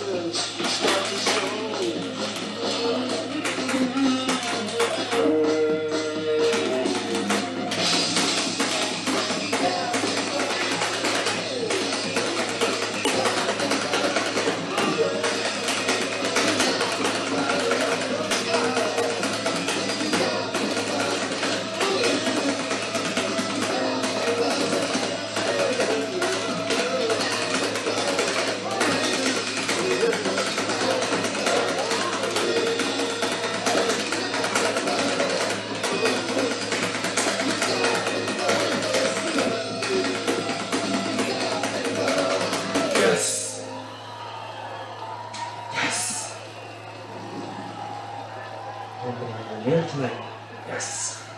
Hallelujah. compromising military. Yes.